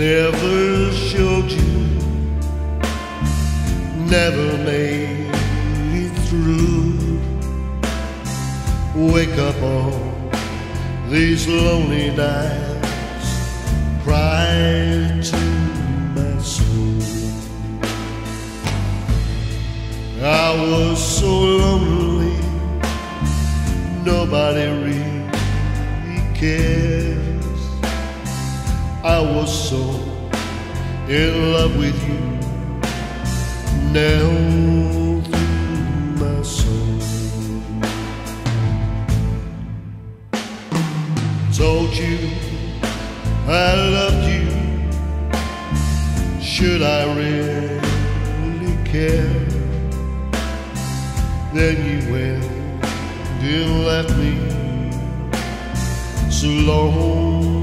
never showed you, never made it through. Wake up on these lonely nights, cry to my soul. I was so lonely, nobody really cares. I was so in love with you, now through my soul. Told you I loved you, should I really care? Then you went and left me so long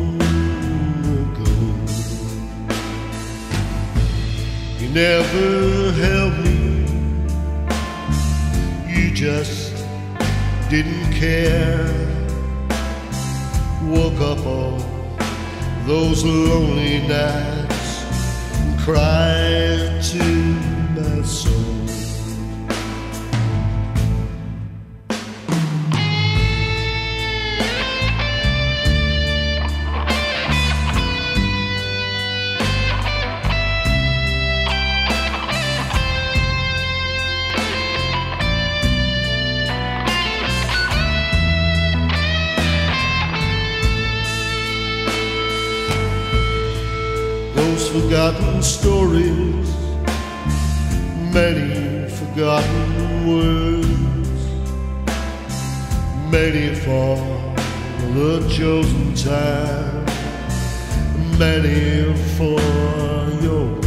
Never held me, you just didn't care. Woke up all those lonely nights and cried to forgotten stories, many forgotten words, many for the chosen time, many for your